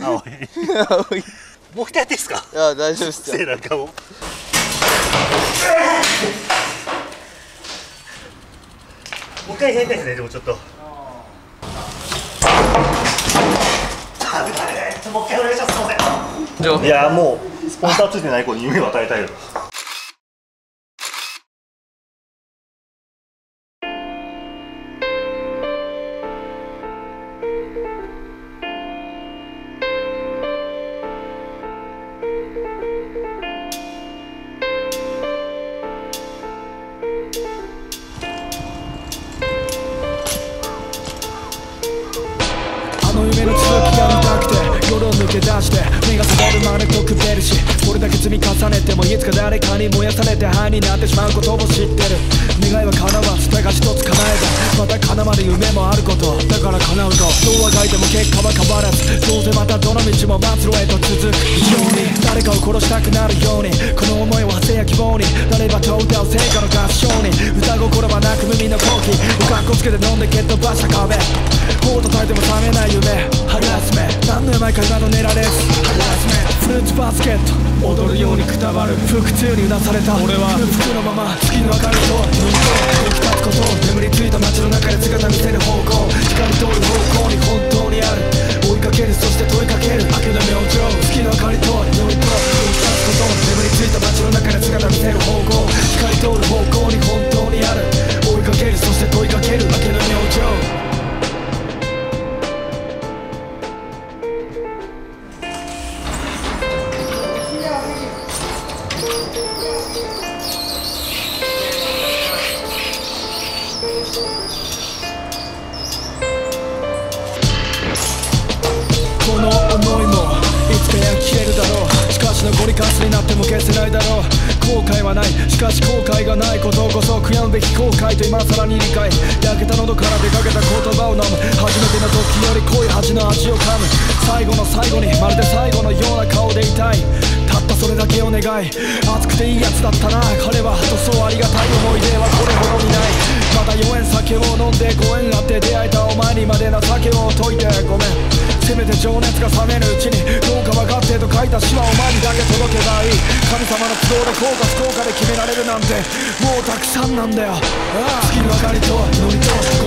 青い。もう一回やっていいですか？いや大丈夫っすよ。せいなんかもう一回やりたいですねでもちょっと。いやもうスポンサーついてない子に夢を与えたいよ抜け出して目が覚めるまでとくべるしこれだけ積み重ねてもいつか誰かに燃やされて灰になってしまうことを知ってる。願いは叶わず手が一つ叶えばまた叶わる夢もあること。だから叶うとどうあがいても結果は変わらず。どうせまたどの道も末路へと続く。ように。誰かを殺したくなるように。この思いを馳せや希望に。なればと歌う成果の合唱に。歌心はなく耳の好奇をかっこつけて飲んで蹴っ飛ばした壁。ても覚めない夢ハラスメ何の病か今の狙れず。ハラスメフルーツバスケット。踊るようにくたばる。腹痛にうなされた。俺は。空腹のまま。月の明かりと。乗り越え立つこと。眠りついた街の中で姿見せる方向。光通る方向に本当にある。追いかける。そして問いかける。明けの明星りカスになっても消せないだろう後悔はないしかし後悔がないことこそ悔やむべき後悔と今更に理解焼けた喉から出かけた言葉を飲む初めての時より濃い恥の味を噛む最後の最後にまるで最後のような顔でいたいたったそれだけを願い熱くていいやつだったな彼はとそうありがたい思い出はこれほどにないまだ4円酒を飲んでご縁あって出会えたお前にまで情けを解いてごめんせめて情熱が冷めるうちにどうか分かってと書いた詩はお前にだけ様の都合で効果不効果で決められるなんてもうたくさんなんだよ。ああ。月の明かりと乗りと。